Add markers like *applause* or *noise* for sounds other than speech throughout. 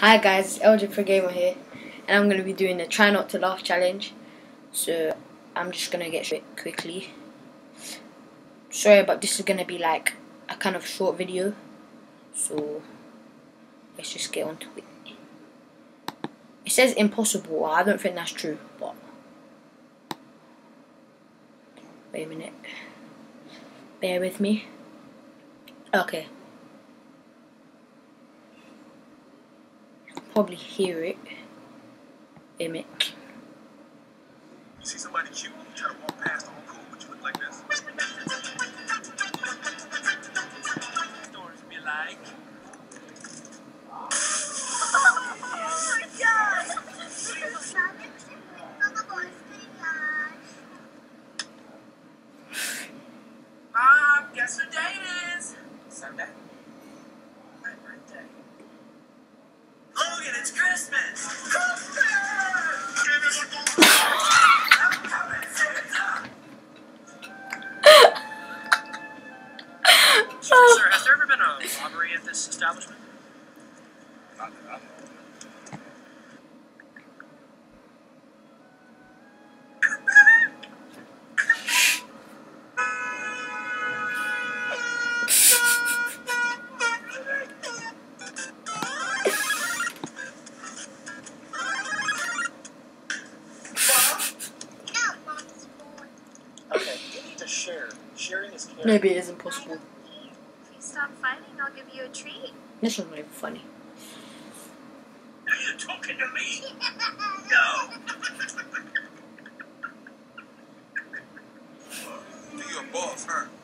Hi guys, LJ Pro Gamer here, and I'm gonna be doing the try not to laugh challenge. So I'm just gonna get straight quickly. Sorry, but this is gonna be like a kind of short video. So let's just get on to it. It says impossible. I don't think that's true, but wait a minute. Bear with me. Okay. Probably hear it. Wait a minute. You see somebody cute, you try to walk past them cool, but you look like this. Um, Stories be like. Mom, guess what Maybe it is impossible. If you stop fighting, I'll give you a treat. This one's not even funny. Are you talking to me? No! *laughs* you a boss, huh? *laughs*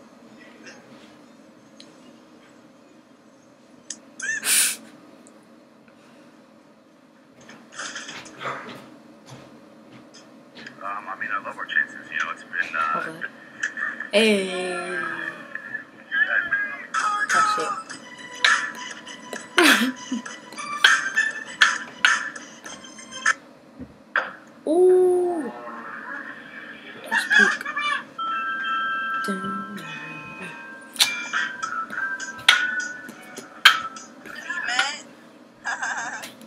Um, I mean, I love our chances. You know, it's been, uh, Okay. Hey. Peak. Dun.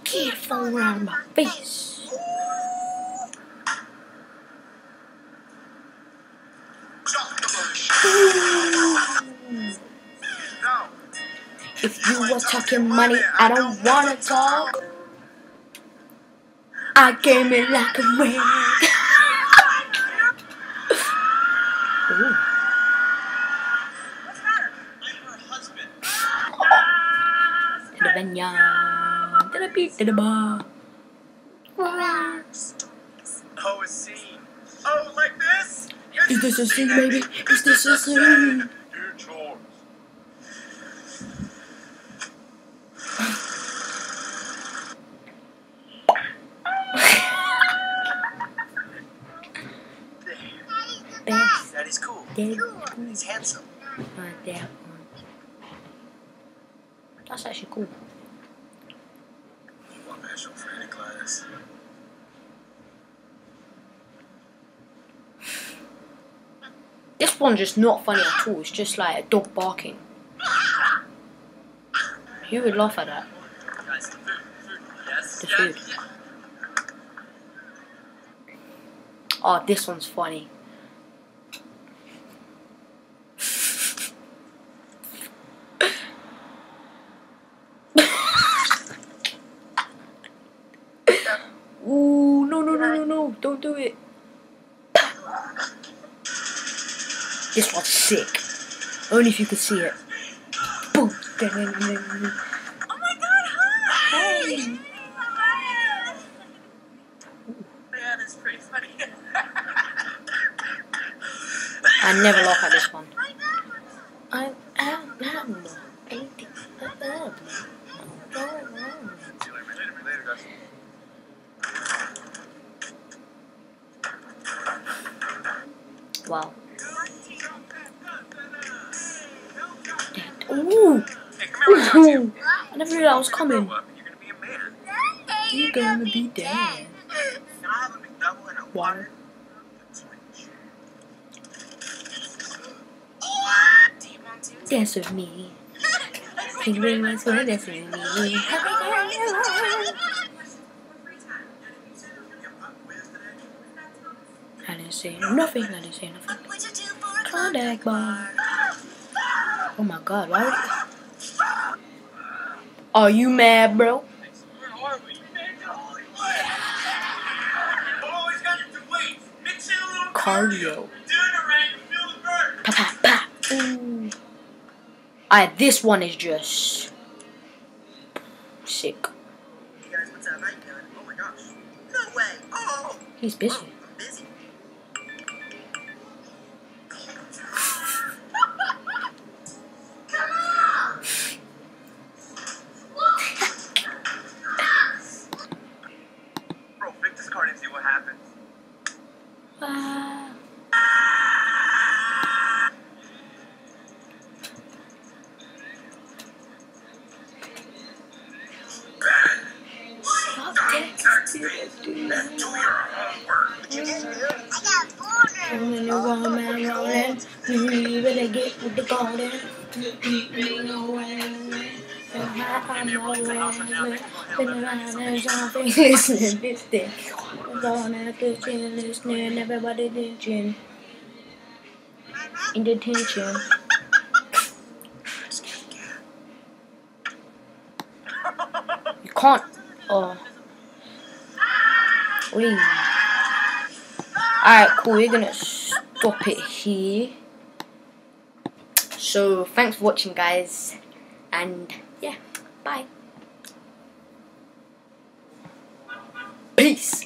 Get phone around my face. If you were talking money, I don't wanna talk. I came in like a ring. Ooh. What's the matter? I'm her husband. To the vineyard, beat, to the. Oh, a scene. Oh, like this? Is this a scene, baby? Is this a scene? Dear George. Best Daddy's cool. dead He's handsome. like that one. That's actually cool. You want to show for any class? This one's just not funny at all. It's just like a dog barking. Who would laugh at that? Guys, the food. Food. Yes. The food. yes. Oh, this one's funny. Ooh, no, no, no, no, no, don't do it. *coughs* This one's sick. Only if you could see it. Boom. Oh my god, hi! Hey. That's pretty funny. I never laugh at this one. I am animal. Anything but animal. See you later. Later, later, guys. Wow. Ooh. Hey, come here. What's up to you? Ooh. I never knew that was coming. You're gonna be a man. You're gonna be dead. Can I have a McDouble and a Water. Do you want to? Dance with me. Can you realize what dance with me? Say nothing. I didn't say nothing. What'd you do for a Klondike bar. Oh my god, why would Are you mad, bro? Where are we? Always got to wait. Mix in a little Cardio. Do the rain, feel the burn. Pa pa pa. Ooh. Alright, this one is just sick. Hey guys, Do your homework. I got bored. When you go man you get with the golden. You and listening everybody attention. In detention. You can't. Oh. Alright, cool. We're gonna stop it here. So, thanks for watching, guys. And, yeah, bye. Peace.